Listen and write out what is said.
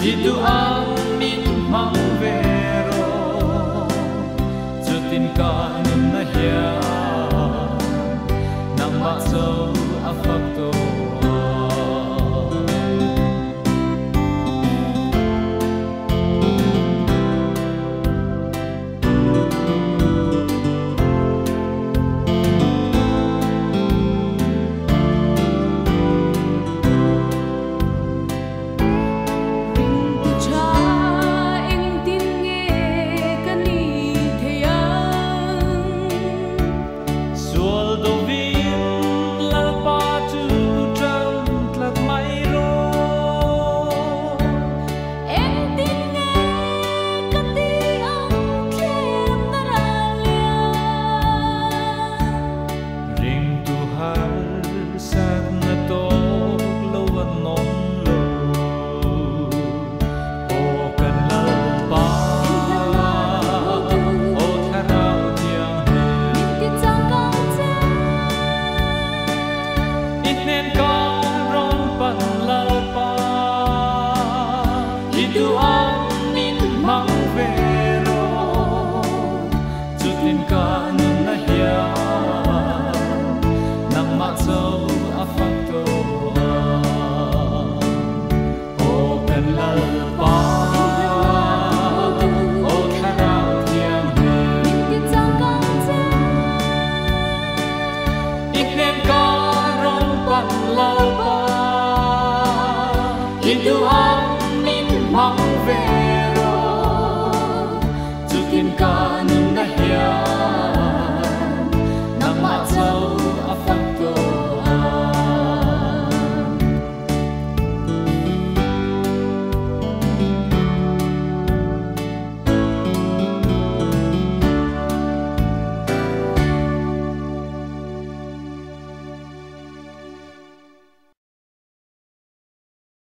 Itu amin mau Hindu an min mang về rồi, chỉ tìm cả